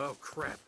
Oh, crap.